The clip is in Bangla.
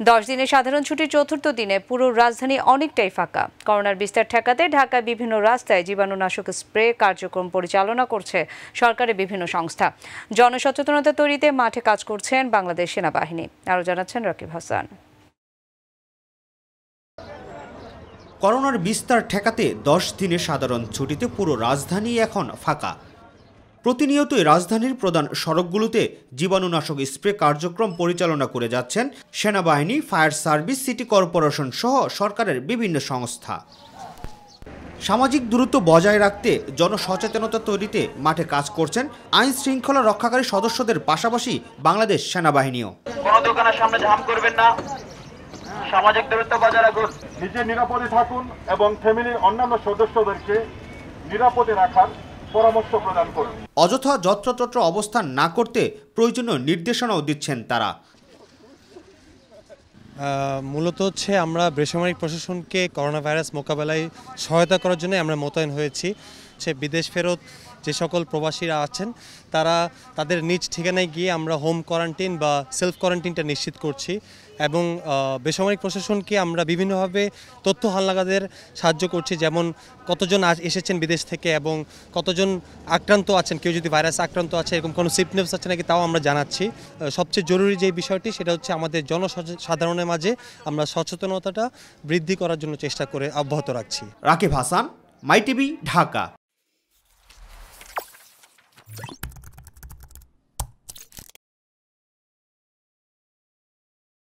দশ দিনে সাধারণ ছুটির চতুর্থ দিনে পুরো রাজধানী অনেকটাই ফাঁকা। করোনার বিস্তার ঠেকাতে ঢাকায় বিভিন্ন রাস্তায় জীবাণুনাশক স্প্রে কার্যক্রম পরিচালনা করছে সরকারের বিভিন্ন সংস্থা। জনসচেতনতা তৈরিতে মাঠে কাজ করছেন বাংলাদেশ সেনাবাহিনী। আরও জানাচ্ছেন রকিব হাসান। করোনার বিস্তার ঠেকাতে দশ দিনের সাধারণ ছুটিতে পুরো রাজধানী এখন ফাঁকা। প্রতিনিয়তই রাজধানীর প্রধান সড়কগুলোতে জীবাণুনাশক স্প্রে কার্যক্রম পরিচালনা করে যাচ্ছেন সেনাবাহিনী ফায়ার সার্ভিস সিটি কর্পোরেশন সহ সরকারের বিভিন্ন সংস্থা। সামাজিক দূরত্ব বজায় রাখতে জনসচেতনতা তৈরিতে মাঠে কাজ করছেন আইন শৃঙ্খলা রক্ষাকারী সদস্যদের পাশাপাশি বাংলাদেশ সেনাবাহিনীও। কোনো দোকানের সামনে ঝাম করবেন না। সামাজিক দূরত্ব বজায় রাখুন। নিজে নিরাপদে থাকুন এবং ফ্যামিলির অন্যান্য সদস্যদেরকে নিরাপদে রাখার পরামর্শ প্রদান করবে অযথা যত্রতত্র অবস্থান না করতে প্রয়োজনীয় নির্দেশনাও দিচ্ছেন তারা। মূলত হচ্ছে আমরা বেসামরিক প্রশাসনকে করোনা ভাইরাস মোকাবেলায় সহায়তা করার জন্য আমরা মোতায়েন হয়েছি। সে বিদেশ ফেরত যে সকল প্রবাসীরা আছেন, তারা তাদের নিজ ঠিকানায় গিয়ে আমরা হোম কোয়ারেন্টিন বা সেলফ কোয়ারেন্টিনটা নিশ্চিত করছি এবং বেসামরিক প্রশাসনকে আমরা বিভিন্নভাবে তথ্য হালনাগাদের সাহায্য করছি, যেমন কতজন এসেছেন বিদেশ থেকে এবং কতজন আক্রান্ত আছেন, কেউ যদি ভাইরাস আক্রান্ত আছে, এরকম কোনো সিমটমস আছে নাকি তাও আমরা জানাচ্ছি। সবচেয়ে জরুরি যে বিষয়টি সেটা হচ্ছে আমাদের জনসাধারণের মাঝে আমরা সচেতনতাটা বৃদ্ধি করার জন্য চেষ্টা করে অব্যাহত রাখছি। Rakib Hasan, my TV, Dhaka.